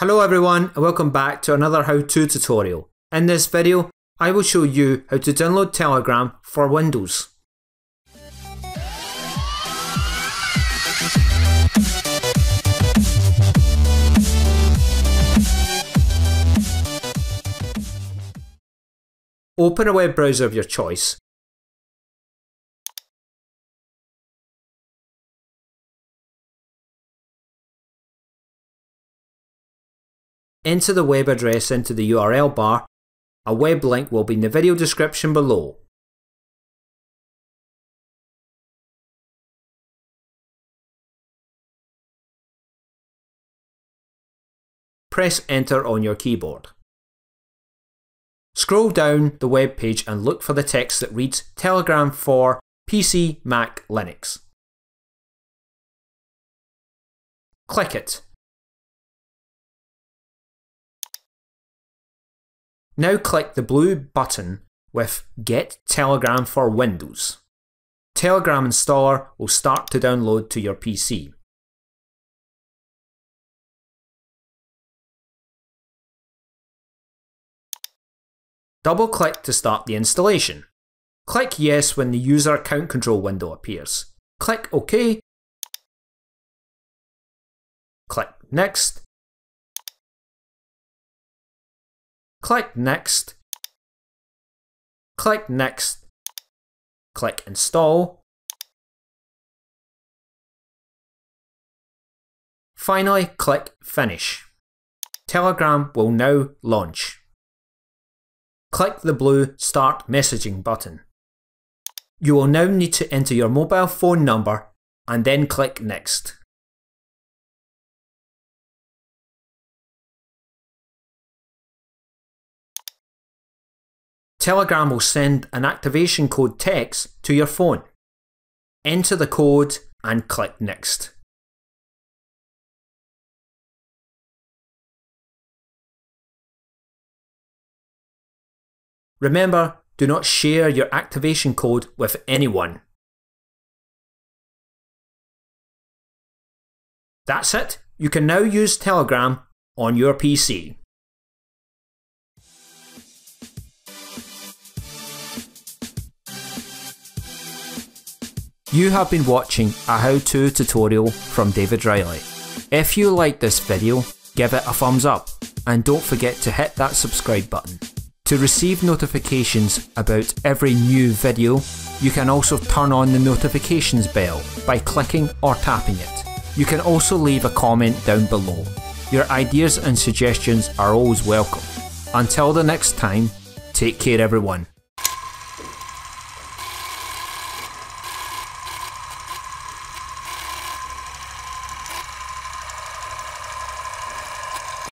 Hello everyone and welcome back to another how-to tutorial. In this video, I will show you how to download Telegram for Windows. Open a web browser of your choice Enter the web address into the URL bar. A web link will be in the video description below. Press enter on your keyboard. Scroll down the web page and look for the text that reads Telegram for PC, Mac, Linux. Click it Now click the blue button with Get Telegram for Windows. Telegram installer will start to download to your PC. Double click to start the installation. Click Yes when the user account control window appears. Click OK. Click Next Click Next. Click Next. Click Install. Finally, click Finish. Telegram will now launch. Click the blue Start Messaging button. You will now need to enter your mobile phone number and then click Next. Telegram will send an activation code text to your phone. Enter the code and click Next. Remember, do not share your activation code with anyone. That's it. You can now use Telegram on your PC. You have been watching a how-to tutorial from David Reilly. If you like this video, give it a thumbs up and don't forget to hit that subscribe button. To receive notifications about every new video, you can also turn on the notifications bell by clicking or tapping it. You can also leave a comment down below. Your ideas and suggestions are always welcome. Until the next time, take care everyone.